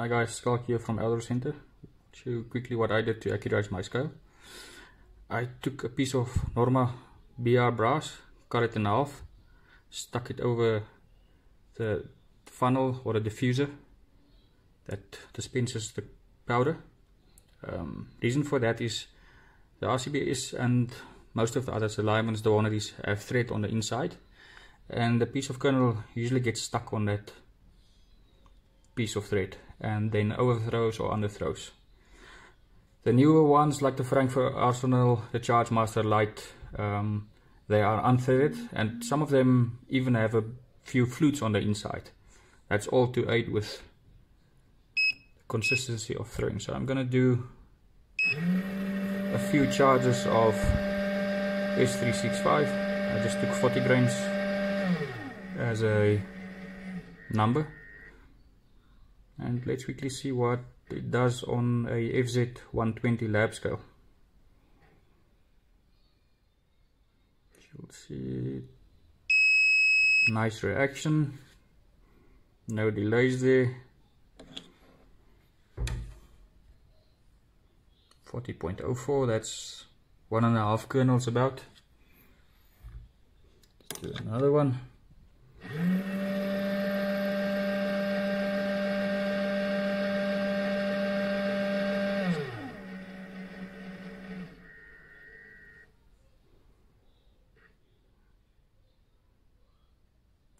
Hi guys, Schalk here from Elder Center. Show you quickly what I did to accurize my scale. I took a piece of Norma BR brass, cut it in half, stuck it over the funnel or the diffuser that dispenses the powder. Um, reason for that is the RCBS and most of the others, alignments, the Lyman's, the Hornadys, have thread on the inside and the piece of kernel usually gets stuck on that piece of thread and then overthrows or underthrows. The newer ones like the Frankford Arsenal, the Charge Master Light, um, they are unthreaded and some of them even have a few flutes on the inside. That's all to aid with consistency of throwing. So I'm gonna do a few charges of S365. I just took 40 grains as a number and let's quickly see what it does on a FZ120 lab scale. You'll see nice reaction. No delays there. 40.04 that's one and a half kernels about. Let's do another one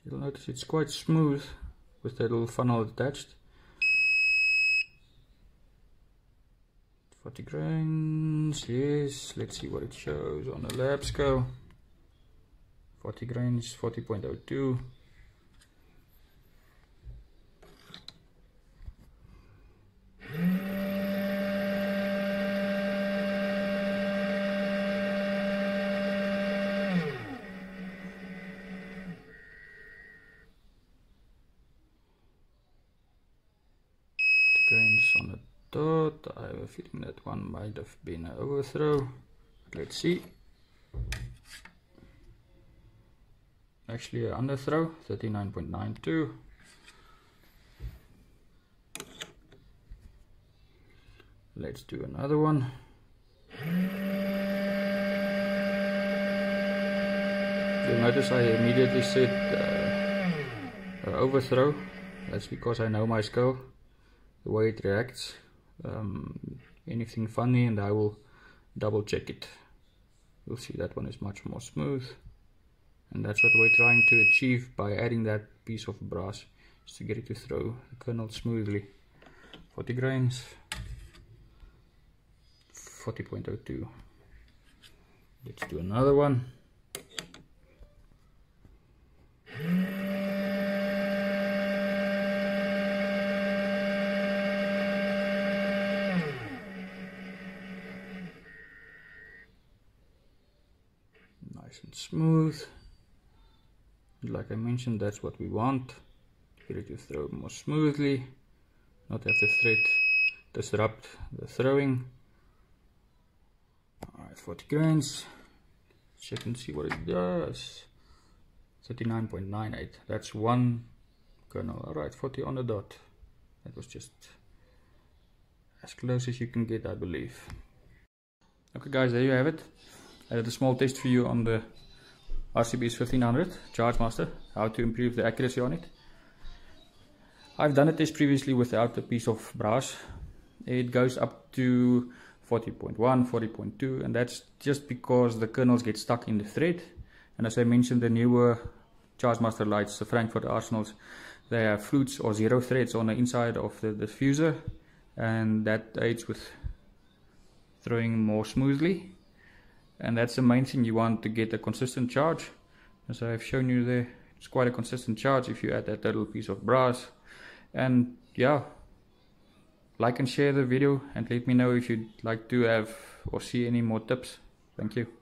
You'll notice it's quite smooth with that little funnel attached. 40 grains, yes, let's see what it shows on the lab scale. 40 grains, 40.02. on the dot. I have a feeling that one might have been an overthrow. Let's see. Actually an underthrow, 39.92. Let's do another one. You'll notice I immediately said uh, overthrow. That's because I know my scale the way it reacts um, anything funny and I will double check it. You'll see that one is much more smooth and that's what we're trying to achieve by adding that piece of brass is to get it to throw the kernel smoothly. 40 grains 40.02 let's do another one nice and smooth. Like I mentioned that's what we want. It to throw more smoothly. Not have the thread disrupt the throwing. Alright 40 grains. Check and see what it does. 39.98 that's one kernel. Alright 40 on the dot. That was just as close as you can get I believe. Okay guys there you have it I did a small test for you on the RCBS 1500 Chargemaster, how to improve the accuracy on it. I've done a test previously without a piece of brass. It goes up to 40.1, 40.2 and that's just because the kernels get stuck in the thread. And as I mentioned, the newer Chargemaster lights, the Frankford Arsenals, they have flutes or zero threads on the inside of the diffuser and that aids with throwing more smoothly and that's the main thing you want to get a consistent charge. As I've shown you there it's quite a consistent charge if you add that little piece of brass. And yeah like and share the video and let me know if you'd like to have or see any more tips. Thank you